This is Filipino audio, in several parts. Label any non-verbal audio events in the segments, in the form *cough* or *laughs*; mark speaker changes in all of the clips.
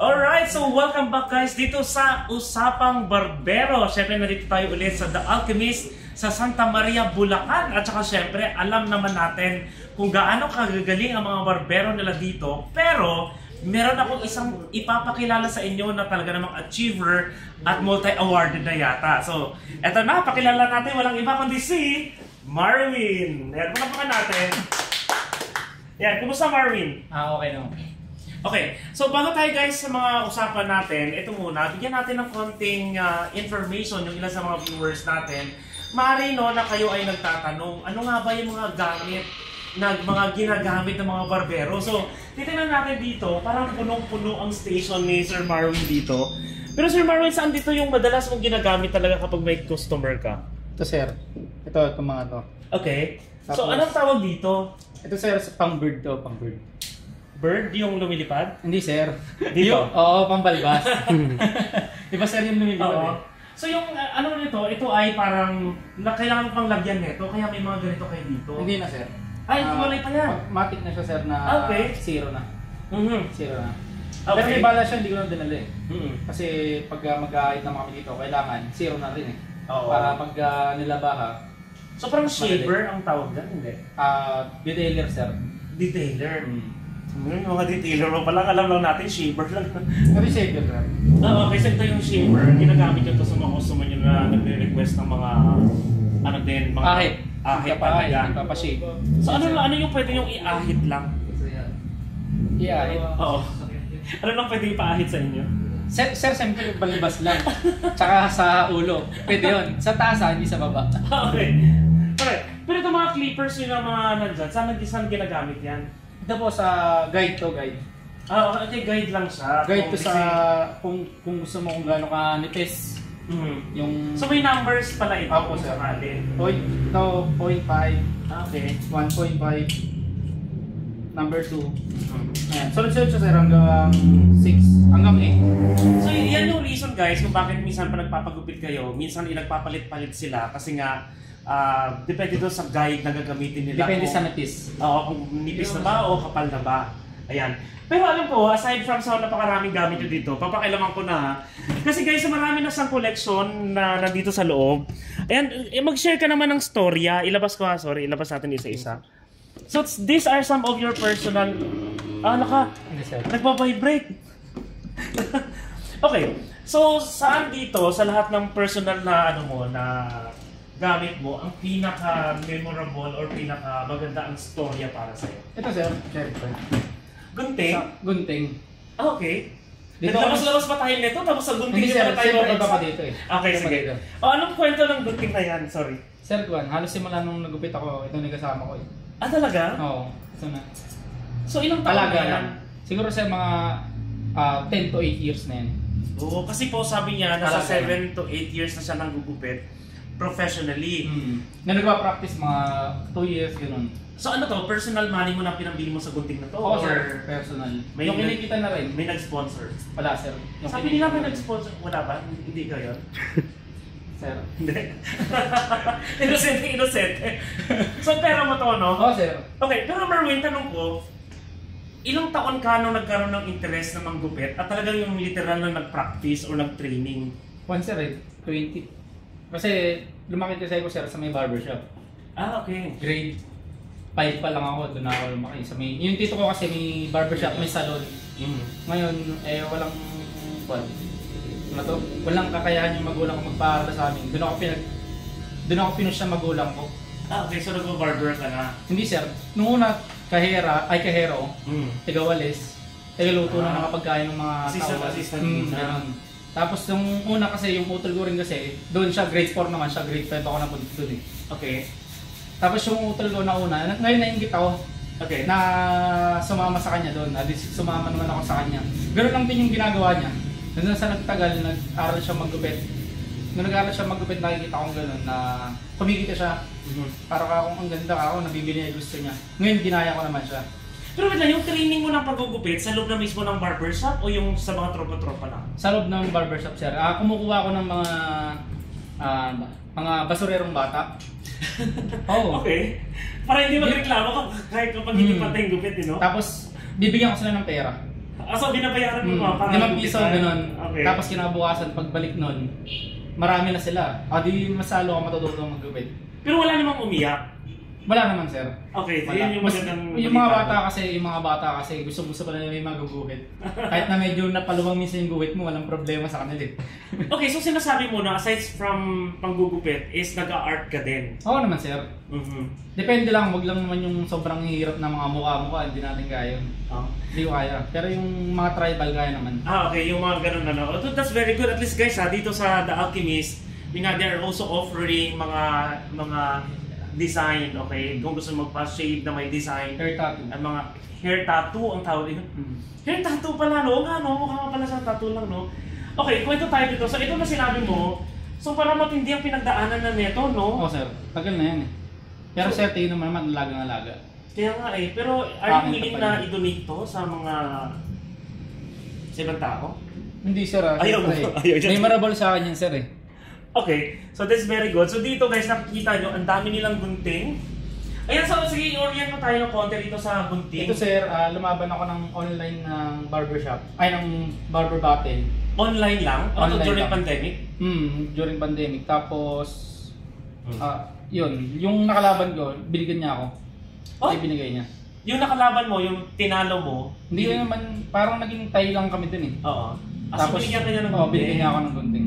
Speaker 1: Alright, so welcome back guys dito sa Usapang Barbero. Siyempre nandito tayo ulit sa The Alchemist sa Santa Maria, Bulacan. At saka siyempre, alam naman natin kung gaano kagagaling ang mga barbero nila dito. Pero, meron akong isang ipapakilala sa inyo na talaga namang achiever at multi-awarded na yata. So, eto na, pakilala natin walang iba kundi si Marvin. Yan, panapakan natin. Yan, kumusta Marvin?
Speaker 2: Ah, okay naman.
Speaker 1: Okay, so bago tayo guys sa mga usapan natin, ito muna, bigyan natin ng konting ah, information yung ilan sa mga viewers natin. Maaari no na kayo ay nagtatanong, ano nga ba yung mga gamit na mga ginagamit ng mga barbero? So, titingnan natin dito, parang punong-puno ang station ni Sir Marvin dito. Pero Sir Marvin, saan dito yung madalas mong ginagamit talaga kapag may customer ka?
Speaker 2: Ito sir, ito itong mga to.
Speaker 1: Okay. So,
Speaker 2: Tapos-
Speaker 1: anong tawag dito?
Speaker 2: Ito sir, pang bird to, pang bird.
Speaker 1: Bird yung lumilipad?
Speaker 2: Hindi sir.
Speaker 1: Dito?
Speaker 2: Oo, pang balbas. Di *laughs* *laughs* ba sir yung lumilipad
Speaker 1: Oo.
Speaker 2: eh?
Speaker 1: So yung uh, ano nito, ito ay parang na, kailangan pang lagyan nito kaya may mga ganito kayo dito.
Speaker 2: Hindi na sir.
Speaker 1: Ay,
Speaker 2: Ah,
Speaker 1: kulay pa yan.
Speaker 2: Matic na siya sir na
Speaker 1: Okay.
Speaker 2: zero na.
Speaker 1: Mhm.
Speaker 2: Zero na.
Speaker 1: Okay.
Speaker 2: Pero may bala siya, hindi ko na dinala eh.
Speaker 1: Mhm.
Speaker 2: Kasi pag uh, mag-aahit naman kami dito, kailangan zero na rin eh.
Speaker 1: Oo.
Speaker 2: Para pag uh, nilabaha,
Speaker 1: So parang shaver ang tawag dyan, hindi?
Speaker 2: ah detailer sir.
Speaker 1: Detailer.
Speaker 2: Mm.
Speaker 1: Hmm, mga detailer mo pala, alam lang natin, shaver lang. *laughs*
Speaker 2: Pero shaver sir.
Speaker 1: Oo, kasi ito yung shaver, ginagamit nyo to sa mga customer nyo na nagre-request ng mga, ano din, mga
Speaker 2: Ahit.
Speaker 1: ahit
Speaker 2: Papahit,
Speaker 1: talaga.
Speaker 2: papashave.
Speaker 1: So ano, ano yung pwede yung iahit lang?
Speaker 2: Yeah, it,
Speaker 1: Oo. *laughs* Ano lang pwede ipaahit sa inyo?
Speaker 2: Sir, sir, siyempre balibas lang. Tsaka sa ulo. Pwede yun. Sa taas ah, hindi sa baba. *laughs*
Speaker 1: okay. Correct. Pero itong mga clippers yun ang mga nandyan, saan, saan ginagamit yan?
Speaker 2: Ito po sa guide to guide.
Speaker 1: Ah, okay, guide lang siya.
Speaker 2: Guide to sa kung kung gusto mo kung gaano ka nipis
Speaker 1: Mhm.
Speaker 2: yung
Speaker 1: So may numbers pala ito kung
Speaker 2: sir. point ito 0.5,
Speaker 1: Ah, Okay.
Speaker 2: 1.5, number 2.
Speaker 1: Mhm.
Speaker 2: Ayan. Sunod-sunod siya sir hanggang 6, hanggang 8.
Speaker 1: So yan yung reason guys kung bakit minsan pa nagpapagupit kayo, minsan inagpapalit-palit sila kasi nga ah, depende doon sa guide na gagamitin nila.
Speaker 2: Depende
Speaker 1: kung-
Speaker 2: sa nipis.
Speaker 1: Oo, kung nipis na ba o kapal na ba. Ayan. Pero alam ko, aside from sa napakaraming gamit nyo dito, papakilaman ko na. Kasi guys, marami na siyang collection na nandito sa loob. Ayan, eh, mag-share ka naman ng storya. Ilabas ko ha, sorry. Ilabas natin isa-isa. So, these are some of your personal... Ah, naka, nagpa-vibrate. *laughs* okay. So, saan dito, sa lahat ng personal na ano mo, na gamit mo, ang pinaka-memorable or pinaka-maganda ang storya para sa'yo?
Speaker 2: Ito sir, syempre.
Speaker 1: Gunting?
Speaker 2: Sa gunting.
Speaker 1: Ah, okay.
Speaker 2: Dito
Speaker 1: Naglabas-labas pa tayo nito, tapos sa gunting
Speaker 2: Hindi sir,
Speaker 1: na tayo
Speaker 2: siyempre iba pa dito eh.
Speaker 1: Okay, sige.
Speaker 2: dito.
Speaker 1: O, anong kwento ng gunting na yan? Sorry.
Speaker 2: Sir Juan, halos simula nung nagupit ako, ito na kasama ko eh.
Speaker 1: Ah, talaga?
Speaker 2: Oo, ito na.
Speaker 1: So, ilang taon
Speaker 2: Talaga
Speaker 1: na yan?
Speaker 2: lang. Siguro sa mga ah, 10 to 8 years na yan.
Speaker 1: Oo, kasi po sabi niya, nasa
Speaker 2: Talaga
Speaker 1: 7 to 8 years na siya nang gugupit professionally.
Speaker 2: Mm. Na nagpa-practice mga 2 years, gano'n.
Speaker 1: So ano to, personal money mo na pinambili mo sa gunting na to?
Speaker 2: Oo,
Speaker 1: or
Speaker 2: sir. Personal.
Speaker 1: May-
Speaker 2: yung kinikita na rin.
Speaker 1: May nag-sponsor?
Speaker 2: Wala, sir. Yung
Speaker 1: Sabi nila may nag-sponsor. Wala ba? Hindi ka yun? *laughs*
Speaker 2: Sir.
Speaker 1: Hindi. *laughs* inosente, inosente. *laughs* so pera mo to, no?
Speaker 2: Oo, sir.
Speaker 1: Okay, pero Merwin, tanong ko, ilang taon ka nung nagkaroon ng interest na manggupit at talagang yung literal na nag-practice or nag-training?
Speaker 2: One, sir, eh. 20. Kasi lumaki kasi ako, sir, sa may barbershop.
Speaker 1: Ah, okay.
Speaker 2: Grade 5 pa lang ako, doon ako lumaki. Sa may, yung tito ko kasi may barbershop, may salon.
Speaker 1: Mm.
Speaker 2: Ngayon, eh, walang, what, ano to? Walang kakayahan yung magulang ko magpaaral sa amin. Doon ako pinag, doon ako pinush sa magulang ko.
Speaker 1: Ah, okay. So nag-barber ka na.
Speaker 2: Hindi sir, nung una, kahera, ay kahero,
Speaker 1: Mm.
Speaker 2: tigawalis, tigaluto
Speaker 1: Ah.
Speaker 2: mga pagkain ng mga
Speaker 1: Assistant,
Speaker 2: tao.
Speaker 1: assistant
Speaker 2: Mm,
Speaker 1: muna.
Speaker 2: ganun. Tapos nung una kasi, yung utol ko rin kasi, doon siya, grade 4 naman siya, grade 5 ako napunta doon eh.
Speaker 1: Okay.
Speaker 2: Tapos yung utol ko na una, na- ngayon nainggit ako,
Speaker 1: Okay.
Speaker 2: na sumama sa kanya doon. At least sumama naman ako sa kanya. Ganun lang din yung ginagawa niya. Nandun sa nagtagal, nag-aral siya maggupit. Nung nag-aral siya maggupit, nakikita ko ganun na kumikita siya.
Speaker 1: Mhm.
Speaker 2: Para ka kung ang ganda ako, nabibili niya yung gusto niya. Ngayon, ginaya ko naman siya.
Speaker 1: Pero wait lang, yung training mo ng paggugupit sa loob na mismo ng barbershop o yung sa mga tropa-tropa lang?
Speaker 2: Sa loob ng barbershop, sir, ah, kumukuha ko ng mga ah, mga basurerong bata. *laughs* Oo.
Speaker 1: Okay. Para hindi magreklamo ka kahit kapag hindi
Speaker 2: Hmm.
Speaker 1: patay yung gupit, eh, no?
Speaker 2: Tapos, bibigyan ko sila ng pera.
Speaker 1: Ah, so binabayaran mo
Speaker 2: Hmm,
Speaker 1: pa para
Speaker 2: limang piso,
Speaker 1: gupitan?
Speaker 2: ganun.
Speaker 1: Okay.
Speaker 2: Tapos kinabukasan, pagbalik nun, marami na sila. O di masalo ka matutulong maggupit.
Speaker 1: Pero wala namang umiyak.
Speaker 2: Wala naman, sir.
Speaker 1: Okay, so
Speaker 2: Wala.
Speaker 1: yun yung
Speaker 2: Mas-
Speaker 1: magandang
Speaker 2: yung mga
Speaker 1: balita
Speaker 2: bata kasi, yung mga bata kasi, gusto gusto pa nila may maguguhit. *laughs* Kahit na medyo napaluwang minsan yung guhit mo, walang problema sa kanila eh. *laughs*
Speaker 1: Okay, so sinasabi mo na aside from panggugupit is nag-art ka din.
Speaker 2: Oo naman, sir.
Speaker 1: Mhm.
Speaker 2: Depende lang, wag lang naman yung sobrang hirap na mga mukha-mukha, hindi natin kaya yun.
Speaker 1: Ah.
Speaker 2: Hindi ko kaya. Pero yung mga tribal kaya naman.
Speaker 1: Ah, okay, yung mga ganun ano. Oh, that's very good. At least guys, ha, dito sa The Alchemist, yun nga, they're also offering mga mga design, okay? Kung gusto mo magpa-shade na may design,
Speaker 2: Hair tattoo.
Speaker 1: ang mga hair tattoo ang tawag dito.
Speaker 2: Mm.
Speaker 1: Hair tattoo pala, no? Nga, no? Mukha nga pala sa tattoo lang, no? Okay, kwento tayo dito. So, ito na sinabi mo. So, para matindi ang pinagdaanan na neto, no?
Speaker 2: Oo, sir. Tagal na yan eh. Pero
Speaker 1: So-
Speaker 2: sir, tingin naman naman, alagang-alaga.
Speaker 1: Kaya nga eh. Pero, are you willing
Speaker 2: na
Speaker 1: i-donate to sa mga sa ibang tao?
Speaker 2: Hindi, sir. ah.
Speaker 1: Ayaw mo. *laughs* Ayaw dyan.
Speaker 2: Memorable sa akin yan, sir eh.
Speaker 1: Okay, so that's very good. So dito guys, nakikita nyo, ang dami nilang gunting. Ayan, so sige, orient mo tayo ng konti dito sa gunting.
Speaker 2: Ito, sir, ah, lumaban ako ng online ng barbershop. Ay, ng barber battle.
Speaker 1: Online lang? O
Speaker 2: Online
Speaker 1: during
Speaker 2: lang.
Speaker 1: pandemic?
Speaker 2: Hmm, during pandemic. Tapos,
Speaker 1: Hmm.
Speaker 2: ah, yun. Yung nakalaban ko, binigyan niya ako.
Speaker 1: Oh?
Speaker 2: Ay, binigay niya.
Speaker 1: Yung nakalaban mo, yung tinalo mo,
Speaker 2: Hindi ko naman, parang naging tayo lang kami dun eh.
Speaker 1: Oo. Ah, so binigyan ka niya ng
Speaker 2: Oo,
Speaker 1: gunting.
Speaker 2: binigyan niya ako ng gunting.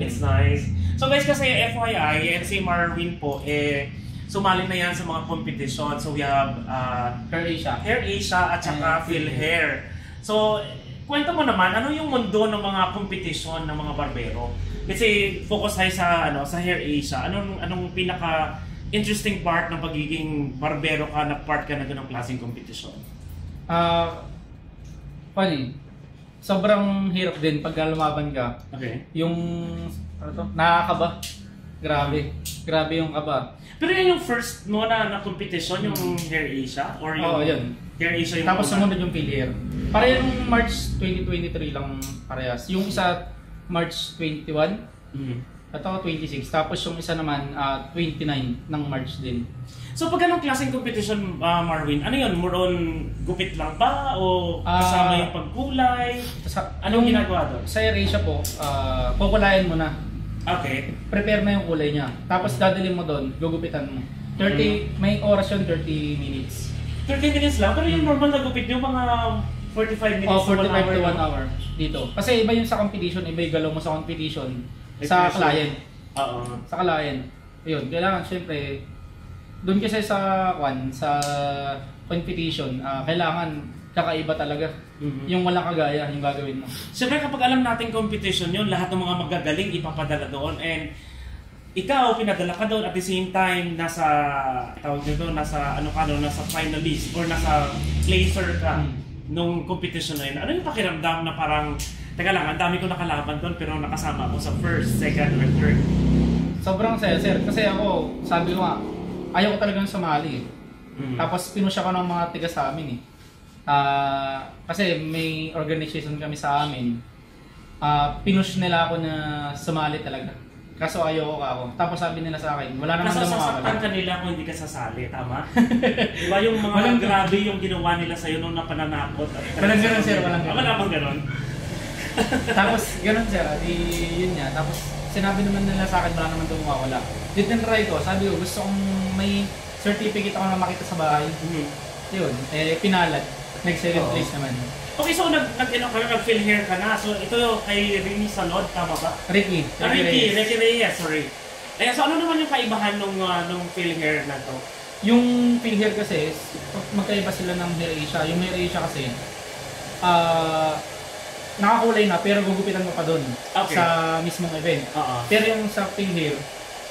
Speaker 1: It's nice. So guys, kasi FYI, and si Marvin po, eh, sumali na yan sa mga competition. So we have uh,
Speaker 2: Hair Asia.
Speaker 1: Hair Asia at saka
Speaker 2: And
Speaker 1: Phil
Speaker 2: Phil
Speaker 1: Hair. So, kwento mo naman, ano yung mundo ng mga competition ng mga barbero? Kasi focus tayo sa ano sa Hair Asia. Anong anong pinaka interesting part ng pagiging barbero ka na part ka na ganong klaseng competition?
Speaker 2: Ah, funny. Sobrang hirap din pag lumaban ka.
Speaker 1: Okay.
Speaker 2: Yung, ano to, nakakaba. Grabe. Grabe yung kaba.
Speaker 1: Pero yan yung first mo na na competition, yung Hair Asia? Or yung
Speaker 2: Oo, yun.
Speaker 1: Hair Asia yung
Speaker 2: Tapos
Speaker 1: una?
Speaker 2: sumunod yung Philher. Para yung March 2023 lang parehas. Yung isa March 21,
Speaker 1: Mhm.
Speaker 2: at ako 26. Tapos yung isa naman ah, 29 ng March din.
Speaker 1: So pag anong klaseng competition, ah, Marvin, ano yun? More on gupit lang ba? O
Speaker 2: Ah,
Speaker 1: kasama yung pagkulay?
Speaker 2: Sa,
Speaker 1: Anong
Speaker 2: yung-
Speaker 1: ginagawa doon?
Speaker 2: Sa Asia po, ah, kukulayan mo na.
Speaker 1: Okay.
Speaker 2: Prepare na yung kulay niya. Tapos dadalhin mo doon, gugupitan mo. 30, may oras yun, 30 minutes.
Speaker 1: 30 minutes lang, pero yung normal na gupit nyo, mga 45 minutes
Speaker 2: O,
Speaker 1: to
Speaker 2: 45
Speaker 1: one
Speaker 2: to 1
Speaker 1: no?
Speaker 2: hour dito. Kasi iba yung sa competition, iba yung galaw mo sa competition.
Speaker 1: May
Speaker 2: Sa client.
Speaker 1: Oo.
Speaker 2: Sa client. Yun, kailangan syempre, doon kasi sa, kwan, sa competition, ah, kailangan kakaiba talaga.
Speaker 1: Mhm.
Speaker 2: Yung walang kagaya, yung gagawin mo.
Speaker 1: Siyempre kapag alam natin competition yun, lahat ng mga magagaling ipapadala doon and ikaw pinadala ka doon at the same time nasa tawag nito nasa ano ka doon nasa finalist or nasa placer ka
Speaker 2: Hmm.
Speaker 1: nung competition na yun. Ano yung pakiramdam na parang teka lang, ang dami ko nakalaban doon pero nakasama ako sa first, second, or third.
Speaker 2: Sobrang saya, sir. Kasi ako, sabi ko nga, ayaw ko talagang sumali. eh.
Speaker 1: Mhm.
Speaker 2: Tapos pinusya ko ng mga tiga sa amin eh. Ah, kasi may organization kami sa amin. Ah, pinush nila ako na sumali talaga. Kaso ayaw ko ako. Tapos sabi nila sa akin, wala naman
Speaker 1: Nasasaktan
Speaker 2: mawawala.
Speaker 1: ka nila kung hindi ka sasali, tama? *laughs* Di ba yung mga
Speaker 2: Walang-
Speaker 1: grabe yung ginawa nila sa'yo nung napananakot? At
Speaker 2: Walang ganun, sir. Walang ganun.
Speaker 1: Wala bang ganun?
Speaker 2: Tapos ganun sir, ah, di yun nga. Tapos sinabi naman nila sa akin, wala naman daw mawawala. Try ko, sabi ko, gusto kong may certificate ako na makita sa bahay.
Speaker 1: Mhm.
Speaker 2: Yun, eh pinalad. Nag-second
Speaker 1: Oo.
Speaker 2: place naman.
Speaker 1: Okay, so nag, nag, ano, ka, nag-fill hair ka na. So ito kay Rini Salod, tama ba?
Speaker 2: Ricky.
Speaker 1: Ah, Ricky,
Speaker 2: Reyes.
Speaker 1: Ricky Reyes, sorry. Ayan, so ano naman yung kaibahan nung, ah, nung fill hair na to?
Speaker 2: Yung pink hair kasi, magkaiba sila ng hair Asia. Yung hair Asia kasi, ah nakakulay na pero gugupitan mo pa doon
Speaker 1: Okay.
Speaker 2: sa mismong event.
Speaker 1: Oo.
Speaker 2: Pero yung sa pink hair,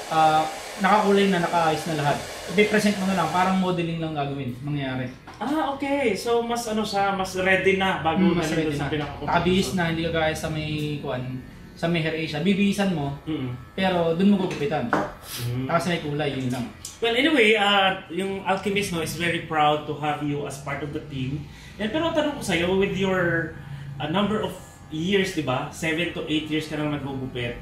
Speaker 2: ah nakakulay na, nakaayos na lahat. I-present mo na lang, parang modeling lang gagawin, mangyayari.
Speaker 1: Ah, okay. So mas ano siya, mas ready na bago
Speaker 2: Hmm, mas ready
Speaker 1: sa
Speaker 2: na.
Speaker 1: pinaka
Speaker 2: Nakabihis na, hindi ka gaya sa may kuan sa may hair Asia. Bibihisan mo,
Speaker 1: Mm.
Speaker 2: pero doon mo gugupitan.
Speaker 1: Mm.
Speaker 2: Kasi may kulay, yun lang.
Speaker 1: Well, anyway, uh, yung Alchemist no, is very proud to have you as part of the team. And pero tanong ko sa'yo, with your uh, number of years, di ba? 7 to 8 years ka nang nagugupit.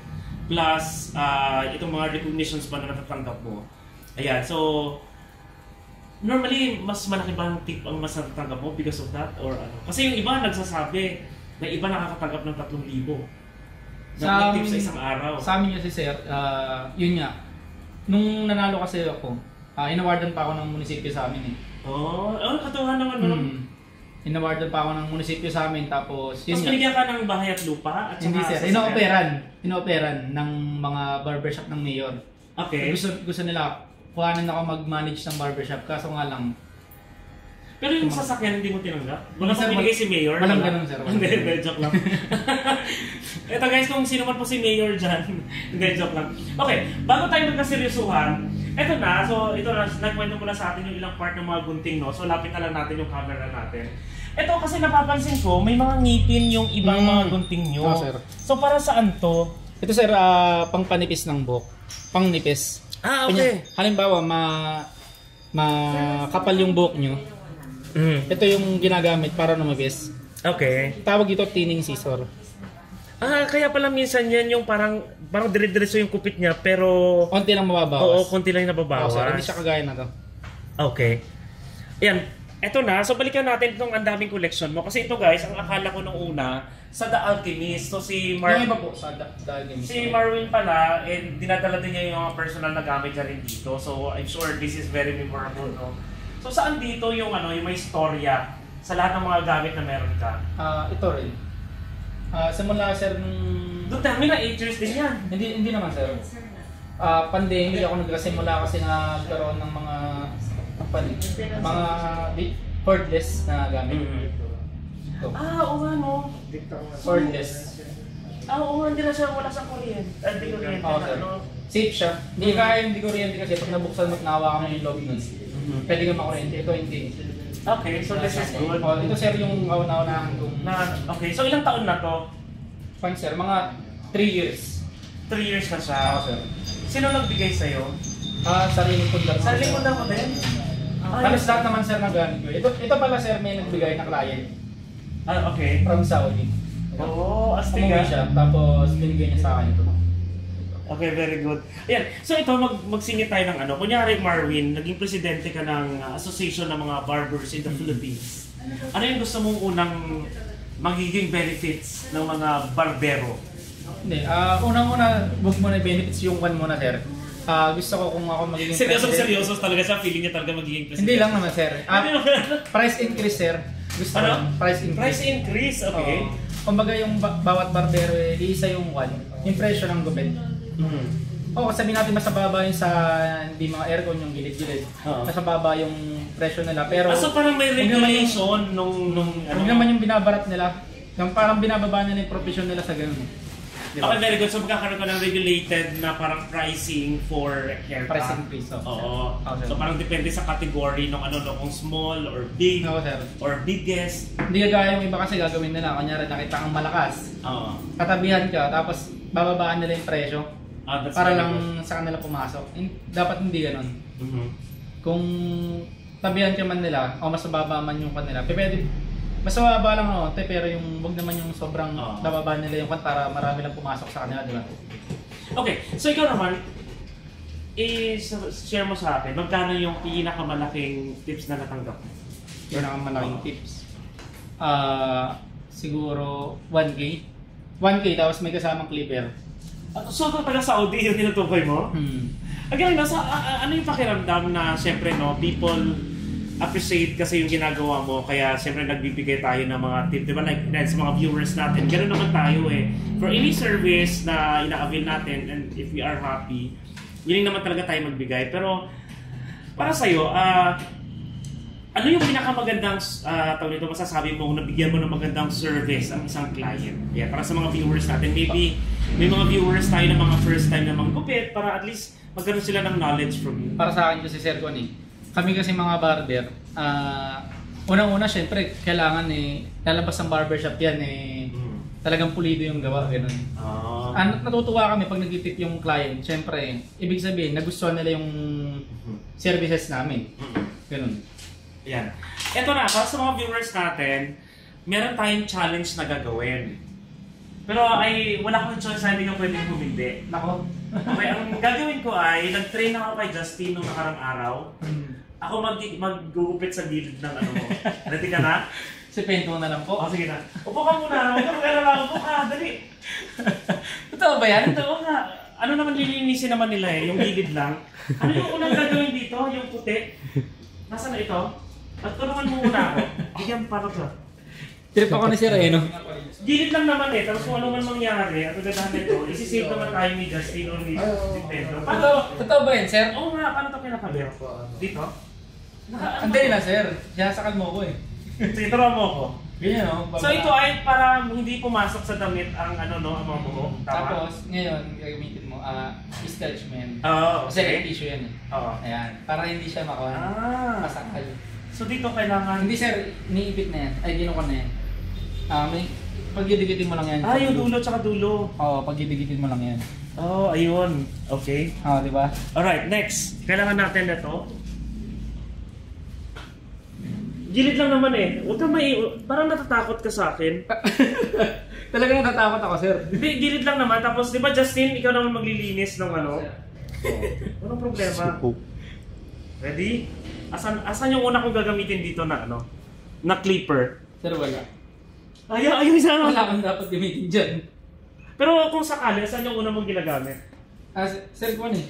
Speaker 1: Plus, uh, itong mga recognitions pa na natatanggap mo. Ayan, so, normally, mas malaki ba ang tip ang mas natatanggap mo because of that? Or ano? Kasi yung iba nagsasabi na iba nakakatanggap ng 3,000 na
Speaker 2: Sa
Speaker 1: tip sa isang araw.
Speaker 2: Sa amin kasi sir, ah, yun nga. Nung nanalo kasi ako, uh, inawardan pa ako ng munisipyo sa amin eh.
Speaker 1: Oh, oh katuhan naman. no?
Speaker 2: Inawardan pa ako ng munisipyo sa amin tapos yun
Speaker 1: Tapos
Speaker 2: nga.
Speaker 1: binigyan ka ng bahay at lupa? At
Speaker 2: Hindi sir,
Speaker 1: sasakyan?
Speaker 2: inooperan. Inooperan ng mga barbershop ng mayor.
Speaker 1: Okay.
Speaker 2: Gusto, gusto nila, kuhanin ako mag-manage ng barbershop kaso nga lang,
Speaker 1: Pero yung sasakyan hindi mo tinanggap? Wala
Speaker 2: Hindi,
Speaker 1: pa
Speaker 2: sir,
Speaker 1: binigay si Mayor?
Speaker 2: walang
Speaker 1: Wala?
Speaker 2: ganun, sir, *laughs* walang
Speaker 1: Hindi,
Speaker 2: ganun.
Speaker 1: hindi, joke lang. *laughs* Ito guys, kung sino man po si Mayor dyan, *laughs* hindi, joke lang. Okay, bago tayo magkaseryosuhan, ito na, so ito na, nagkwento muna sa atin yung ilang part ng mga gunting, no? So lapit na lang natin yung camera natin. Ito kasi napapansin ko, may mga ngipin yung ibang
Speaker 2: Mm.
Speaker 1: mga gunting nyo.
Speaker 2: Oo, sir.
Speaker 1: So para saan to?
Speaker 2: ito sir, ah, pang panipis ng buhok. Pang nipis.
Speaker 1: Ah,
Speaker 2: Kunya- halimbawa, ma makapal yung buhok nyo.
Speaker 1: Mm.
Speaker 2: Ito yung ginagamit para lumabis.
Speaker 1: Okay.
Speaker 2: Tawag ito thinning scissor.
Speaker 1: Ah, kaya pala minsan yan yung parang parang dire-diretso yung kupit niya pero
Speaker 2: Konti lang
Speaker 1: Oo,
Speaker 2: mababawas.
Speaker 1: konti lang yung
Speaker 2: Oo,
Speaker 1: nababawas.
Speaker 2: sir, hindi siya kagaya na to.
Speaker 1: Okay. Ayan, eto na. So balikan natin itong ang daming collection mo. Kasi ito guys, ang akala ko nung una, sa The Alchemist. So si Mar
Speaker 2: Yung iba po sa da- dahil
Speaker 1: Si Marvin pala, eh, dinadala din niya yung mga personal na gamit niya rin dito. So I'm sure this is very memorable, no? So saan dito yung ano, yung may storya sa lahat ng mga gamit na meron ka?
Speaker 2: Ah, ito rin. Ah, simula sir nung
Speaker 1: Doon tell me na 8 years din yan.
Speaker 2: hindi hindi naman sir. Ah, pandemic ako nagkasimula kasi nagkaroon ng mga pan, mga cordless na gamit.
Speaker 1: Mm.
Speaker 2: Ito.
Speaker 1: Ah, oo nga no.
Speaker 2: Cordless.
Speaker 1: Ah, oo nga, hindi na siya wala sa kuryente. Ah, hindi kuryente
Speaker 2: Oo,
Speaker 1: na ano.
Speaker 2: Safe siya. Hindi kaya hindi kuryente kasi pag nabuksan mo at nahawakan mo yung loob nun. Pwede ka makuryente. Ito hindi.
Speaker 1: Okay, so this is good.
Speaker 2: Oh, ito sir yung kauna-unahan kong
Speaker 1: Na, okay, so ilang taon na to?
Speaker 2: pan sir, mga 3 years.
Speaker 1: 3 years na siya.
Speaker 2: Ako sir.
Speaker 1: Sino nagbigay sa'yo?
Speaker 2: Ah, sarili ko lang.
Speaker 1: Sa likod mo din? Ah,
Speaker 2: Halos lahat naman sir ng gamit ko. Ito, ito pala sir may nagbigay na client
Speaker 1: Ah, okay.
Speaker 2: from Saudi.
Speaker 1: Oo, oh, astig
Speaker 2: Umuwi
Speaker 1: ah.
Speaker 2: siya, tapos binigay niya sa akin ito.
Speaker 1: Okay, very good. Ayan, so ito, mag magsingit tayo ng ano. Kunyari, Marvin, naging presidente ka ng uh, Association ng mga Barbers in the Philippines. Ano yung gusto mong unang magiging benefits ng mga barbero?
Speaker 2: Hindi, ah unang-una, huwag mo na benefits yung one muna sir. Ah, gusto ko kung ako magiging
Speaker 1: Seryoso,
Speaker 2: president-
Speaker 1: seryoso talaga siya. Feeling niya talaga magiging presidente.
Speaker 2: Hindi lang naman sir. Ah, price increase sir. Gusto.
Speaker 1: Ano?
Speaker 2: Price increase.
Speaker 1: Price increase, okay.
Speaker 2: Oo. kumbaga yung ba- bawat barbero eh, iisa yung one. Yung presyo ng gupit.
Speaker 1: Mhm.
Speaker 2: Oo, sabihin natin mas mababa yung sa hindi mga aircon yung gilid-gilid.
Speaker 1: Oo.
Speaker 2: Mas mababa yung presyo nila. Pero
Speaker 1: Ah, so parang may regulation nung... nung ano?
Speaker 2: Huwag naman yung binabarat nila. Yung parang binababa nila yung profesyon nila sa ganun. Di ba?
Speaker 1: Okay, very good. So magkakaroon ka ng regulated na parang pricing for haircut.
Speaker 2: Price increase. oh.
Speaker 1: Oo.
Speaker 2: Okay.
Speaker 1: So parang depende sa category ng ano, no, kung small or big
Speaker 2: sir.
Speaker 1: or biggest.
Speaker 2: Hindi kagaya yung iba kasi gagawin nila. Kanyari nakita kang malakas.
Speaker 1: Oo.
Speaker 2: Katabihan ka, tapos bababaan nila yung presyo.
Speaker 1: Ah, that's
Speaker 2: Para lang
Speaker 1: good.
Speaker 2: sa kanila pumasok. Dapat hindi ganun.
Speaker 1: Mhm.
Speaker 2: Kung tabihan ka man nila, o mas mababa man yung kanila, pwede, mas mababa lang ako, te, pero yung wag naman yung sobrang
Speaker 1: Oo.
Speaker 2: nababa nila yung kan para marami lang pumasok sa kanila, di ba?
Speaker 1: Okay, so ikaw naman, i-share mo sa akin, magkano yung pinakamalaking tips na natanggap mo?
Speaker 2: Yun ang malaking tips. Ah, siguro 1K. 1K tapos may kasamang clipper.
Speaker 1: Ah, So, ito taga Saudi yung tinutukoy mo?
Speaker 2: Hmm.
Speaker 1: Again, nasa, a- a- ano yung pakiramdam na siyempre no, people appreciate kasi yung ginagawa mo kaya siyempre nagbibigay tayo ng mga tip, di ba? Like sa mga viewers natin, ganoon naman tayo eh. For any service na ina-avail natin and if we are happy, yun naman talaga tayo magbigay. Pero para sa'yo, ah ano yung pinakamagandang uh, tawag nito masasabi mo nabigyan mo ng magandang service ang isang client? Yeah, para sa mga viewers natin, maybe may mga viewers tayo na mga first time na manggupit para at least magkaroon sila ng knowledge from you.
Speaker 2: Para sa akin kasi Sir Connie, kami kasi mga barber, ah unang-una syempre kailangan eh lalabas ng barbershop yan eh talagang pulido yung gawa ganun.
Speaker 1: Ah.
Speaker 2: Ah, natutuwa kami pag nagtitip yung client, syempre ibig sabihin nagustuhan nila yung services namin. Ganun.
Speaker 1: Yan. Ito na, para sa mga viewers natin, meron tayong challenge na gagawin. Pero ay wala kang choice na hindi ka pwedeng humindi.
Speaker 2: Nako.
Speaker 1: Okay, ang gagawin ko ay, nag-train ako kay Justin nung nakarang araw. Ako mag maggugupit sa gilid ng ano mo. *laughs* Ready ka na?
Speaker 2: Si Pento na lang po.
Speaker 1: O, sige na. Upo ka muna. Huwag ka mag-alala. Upo ka. Dali. *laughs*
Speaker 2: Totoo ba yan?
Speaker 1: Ito nga. Ano naman lilinisin naman nila eh, yung gilid lang. Ano yung unang gagawin dito? Yung puti? Nasaan na ito? At tulungan mo muna ako. Bigyan para to.
Speaker 2: Trip ako ni Sir eh, no?
Speaker 1: Gilid lang naman eh, tapos kung ano man mangyari, at agadahan nito, isisave naman tayo ni Justin or ni ni Pedro. Paano?
Speaker 2: Totoo, totoo ba yan, Sir?
Speaker 1: Oo nga, paano ito kinakabero? Dito?
Speaker 2: Hindi na, Sir. Sinasakal mo ko eh.
Speaker 1: Sige, turuan mo ako.
Speaker 2: Ganyan, no?
Speaker 1: So ito ay para hindi pumasok sa damit ang ano no, ang mga buhok. Tama?
Speaker 2: Tapos, ngayon, gagamitin mo, ah, stretch mo yan.
Speaker 1: Oo,
Speaker 2: Kasi
Speaker 1: okay.
Speaker 2: tissue yan eh.
Speaker 1: Oo.
Speaker 2: Ayan, para hindi siya makuha.
Speaker 1: Ah.
Speaker 2: Masakal.
Speaker 1: So dito kailangan...
Speaker 2: Hindi sir, niipit na yan. Ay, ginuko na yan. Ah, may, pagdidikitin mo lang yan.
Speaker 1: Ah, yung dulo tsaka dulo.
Speaker 2: Oo, pagdidikitin mo lang yan.
Speaker 1: Oh, ayun. Okay.
Speaker 2: Oo, di ba?
Speaker 1: Alright, next. Kailangan natin na to. Gilid lang naman eh. Huwag ka may... Parang natatakot ka sa akin. *laughs*
Speaker 2: Talagang natatakot ako, sir.
Speaker 1: Hindi, gilid lang naman. Tapos, di ba Justin, ikaw naman maglilinis ng ano? Walang problema. Ready? Asan, asan yung una kong gagamitin dito na ano? Na clipper?
Speaker 2: Sir, wala.
Speaker 1: Ayaw, ayaw isa
Speaker 2: Wala kang dapat gamitin dyan.
Speaker 1: Pero kung sakali, saan yung una mong ginagamit?
Speaker 2: Ah, sir, sir kung ano eh.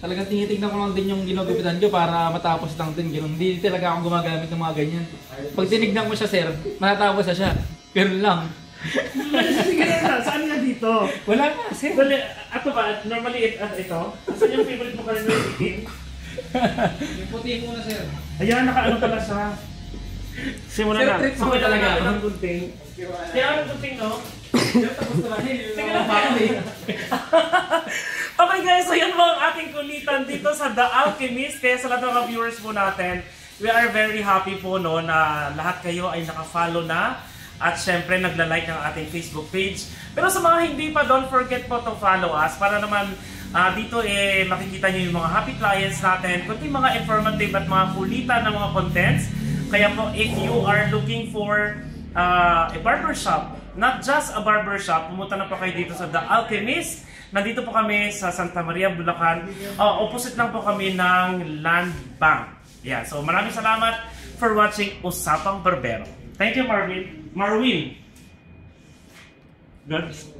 Speaker 2: Talagang tinitignan ko lang din yung ginugupitan ko para matapos lang din. Ganun. Hindi talaga ako gumagamit ng mga ganyan. Pag tinignan ko siya, sir, matatapos na siya. Pero lang.
Speaker 1: Sige na, saan nga dito?
Speaker 2: Wala nga, sir.
Speaker 1: Well, ato ba, normally it, at ito, asan yung favorite mo kanina yung itim?
Speaker 2: Yung puti muna, sir.
Speaker 1: Ayan, nakaano pala siya. Simulan
Speaker 2: Sir,
Speaker 1: na.
Speaker 2: trip mo talaga ako.
Speaker 1: ang gunting. Kaya ang gunting, no? *laughs* Okay guys, so yan po ang ating kulitan dito sa The Alchemist. Kaya sa lahat ng mga viewers po natin, we are very happy po no, na lahat kayo ay nakafollow na. At syempre, nagla-like ng ating Facebook page. Pero sa mga hindi pa, don't forget po to follow us para naman ah, dito eh makikita niyo yung mga happy clients natin, kundi mga informative at mga kulitan ng mga contents. Kaya po, if you are looking for uh, a barbershop, not just a barbershop, pumunta na po kayo dito sa The Alchemist. Nandito po kami sa Santa Maria, Bulacan. Uh, opposite lang po kami ng Land Bank. Yeah, so maraming salamat for watching Usapang Barbero. Thank you, Marvin. Marwin. Good.